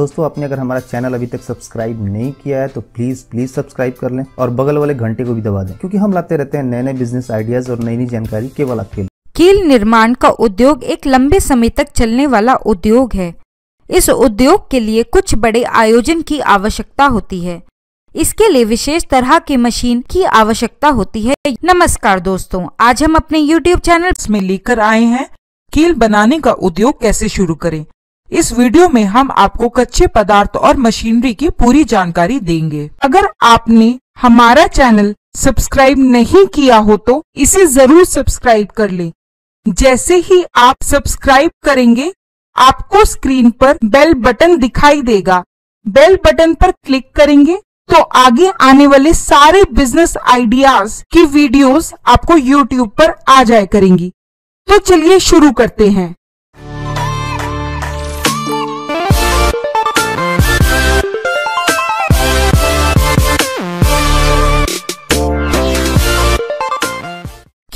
दोस्तों आपने अगर हमारा चैनल अभी तक सब्सक्राइब नहीं किया है तो प्लीज़ प्लीज़ सब्सक्राइब कर लें और बगल वाले घंटे को भी दबा दें क्योंकि हम लाते रहते हैं नए नए बिज़नेस आइडियाज़ और नई नई जानकारी केवल आपके लिए। कील निर्माण का उद्योग एक लंबे समय तक चलने वाला उद्योग है। इस उद्योग के लिए कुछ बड़े आयोजन की आवश्यकता होती है। इसके लिए विशेष तरह की मशीन की आवश्यकता होती है। नमस्कार दोस्तों आज हम अपने YouTube चैनल में लेकर आए हैं कील बनाने का उद्योग कैसे शुरू करें? इस वीडियो में हम आपको कच्चे पदार्थ और मशीनरी की पूरी जानकारी देंगे। अगर आपने हमारा चैनल सब्सक्राइब नहीं किया हो तो इसे ज़रूर सब्सक्राइब कर लें। जैसे ही आप सब्सक्राइब करेंगे, आपको स्क्रीन पर बेल बटन दिखाई देगा। बेल बटन पर क्लिक करेंगे तो आगे आने वाले सारे बिज़नेस आइडियाज़ की वीडियोस आपको यूट्यूब पर आ जाए करेंगी। तो चलिए शुरू करते हैं।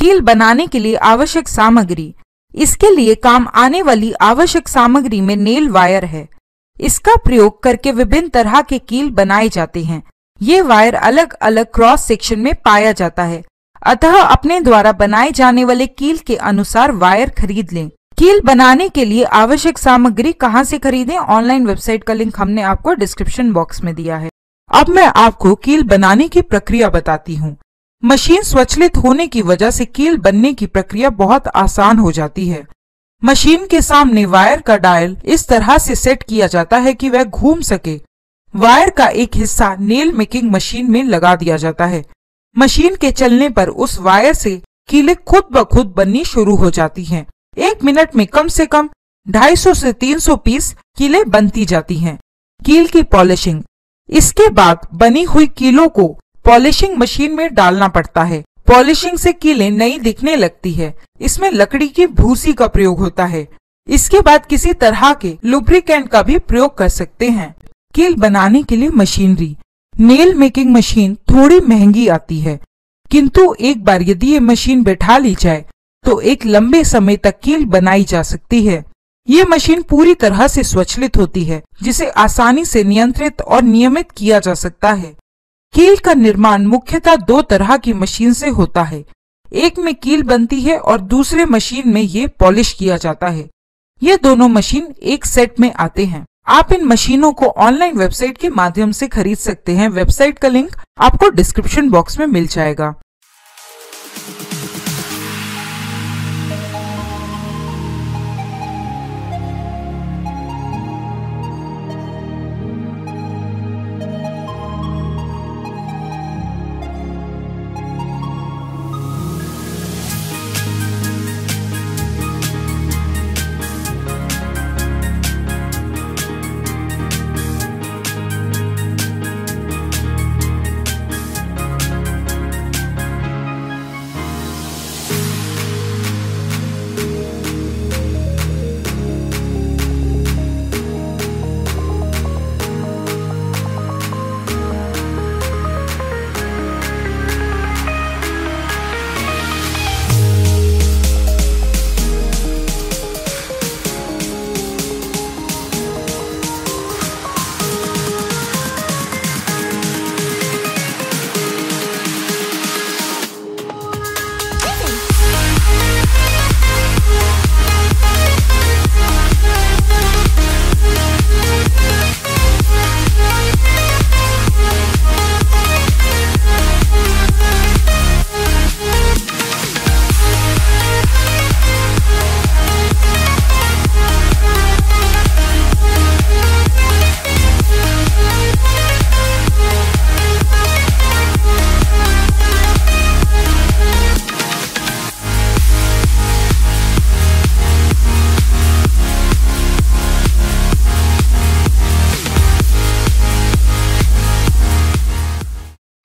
कील बनाने के लिए आवश्यक सामग्री। इसके लिए काम आने वाली आवश्यक सामग्री में नेल वायर है। इसका प्रयोग करके विभिन्न तरह के कील बनाए जाते हैं। ये वायर अलग अलग क्रॉस सेक्शन में पाया जाता है। अतः अपने द्वारा बनाए जाने वाले कील के अनुसार वायर खरीद लें। कील बनाने के लिए आवश्यक सामग्री कहाँ से खरीदें? ऑनलाइन वेबसाइट का लिंक हमने आपको डिस्क्रिप्शन बॉक्स में दिया है। अब मैं आपको कील बनाने की प्रक्रिया बताती हूँ। मशीन स्वचलित होने की वजह से कील बनने की प्रक्रिया बहुत आसान हो जाती है मशीन के सामने वायर का डायल इस तरह से सेट किया जाता है कि वह घूम सके वायर का एक हिस्सा नेल मेकिंग मशीन में लगा दिया जाता है मशीन के चलने पर उस वायर से कीले खुद ब खुद बननी शुरू हो जाती हैं। एक मिनट में कम से कम 250 से 300 पीस कीले बनती जाती हैं। कील की पॉलिशिंग इसके बाद बनी हुई कीलों को पॉलिशिंग मशीन में डालना पड़ता है। पॉलिशिंग से कीलें नई दिखने लगती है। इसमें लकड़ी की भूसी का प्रयोग होता है। इसके बाद किसी तरह के लुब्रिकेंट का भी प्रयोग कर सकते हैं। कील बनाने के लिए मशीनरी। नेल मेकिंग मशीन थोड़ी महँगी आती है। किंतु एक बार यदि ये मशीन बैठा ली जाए तो एक लंबे समय तक कील बनाई जा सकती है। ये मशीन पूरी तरह से स्वचलित होती है, जिसे आसानी से नियंत्रित और नियमित किया जा सकता है। कील का निर्माण मुख्यतः दो तरह की मशीन से होता है। एक में कील बनती है और दूसरे मशीन में ये पॉलिश किया जाता है। ये दोनों मशीन एक सेट में आते हैं। आप इन मशीनों को ऑनलाइन वेबसाइट के माध्यम से खरीद सकते हैं। वेबसाइट का लिंक आपको डिस्क्रिप्शन बॉक्स में मिल जाएगा।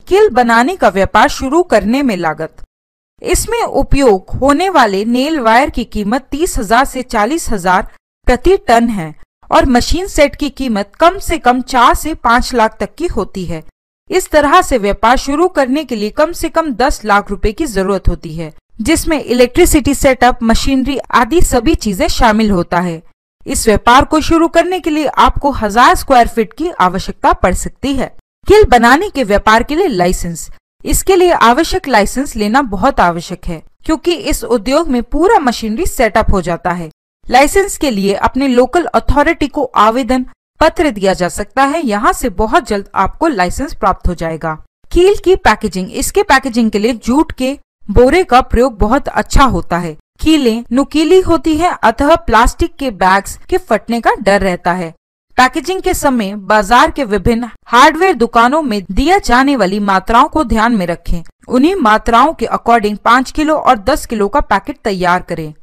किल बनाने का व्यापार शुरू करने में लागत। इसमें उपयोग होने वाले नेल वायर की कीमत तीस हज़ार से चालीस हज़ार प्रति टन है और मशीन सेट की कीमत कम से कम चार से पाँच लाख तक की होती है। इस तरह से व्यापार शुरू करने के लिए कम से कम दस लाख रुपए की ज़रूरत होती है, जिसमें इलेक्ट्रिसिटी सेटअप मशीनरी आदि सभी चीज़ें शामिल होता है। इस व्यापार को शुरू करने के लिए आपको हज़ार स्क्वायर फीट की आवश्यकता पड़ सकती है। कील बनाने के व्यापार के लिए लाइसेंस। इसके लिए आवश्यक लाइसेंस लेना बहुत आवश्यक है, क्योंकि इस उद्योग में पूरा मशीनरी सेटअप हो जाता है। लाइसेंस के लिए अपने लोकल अथॉरिटी को आवेदन पत्र दिया जा सकता है। यहाँ से बहुत जल्द आपको लाइसेंस प्राप्त हो जाएगा। कील की पैकेजिंग। इसके पैकेजिंग के लिए जूट के बोरे का प्रयोग बहुत अच्छा होता है। कीलें नुकीली होती है, अतः प्लास्टिक के बैग्स के फटने का डर रहता है। पैकेजिंग के समय बाज़ार के विभिन्न हार्डवेयर दुकानों में दिया जाने वाली मात्राओं को ध्यान में रखें। उन्हीं मात्राओं के अकॉर्डिंग पाँच किलो और दस किलो का पैकेट तैयार करें।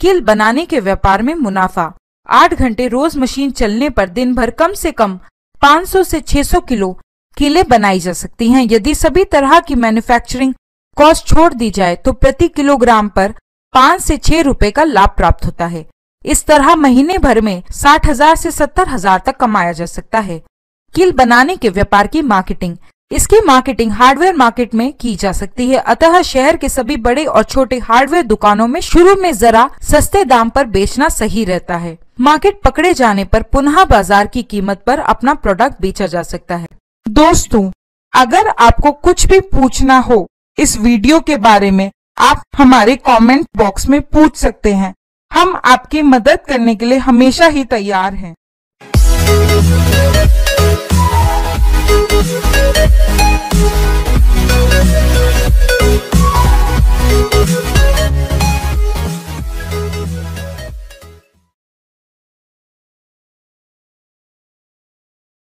किल बनाने के व्यापार में मुनाफा। आठ घंटे रोज मशीन चलने पर दिन भर कम से कम 500 से 600 किलो किले बनाई जा सकती हैं। यदि सभी तरह की मैन्युफैक्चरिंग कॉस्ट छोड़ दी जाए तो प्रति किलोग्राम पर पाँच से छह रुपए का लाभ प्राप्त होता है। इस तरह महीने भर में साठ हज़ार से सत्तर हज़ार तक कमाया जा सकता है। किल बनाने के व्यापार की मार्केटिंग। इसकी मार्केटिंग हार्डवेयर मार्केट में की जा सकती है। अतः शहर के सभी बड़े और छोटे हार्डवेयर दुकानों में शुरू में जरा सस्ते दाम पर बेचना सही रहता है। मार्केट पकड़े जाने पर पुनः बाज़ार की कीमत पर अपना प्रोडक्ट बेचा जा सकता है। दोस्तों, अगर आपको कुछ भी पूछना हो, इस वीडियो के बारे में आप हमारे कमेंट बॉक्स में पूछ सकते हैं। हम आपकी मदद करने के लिए हमेशा ही तैयार हैं।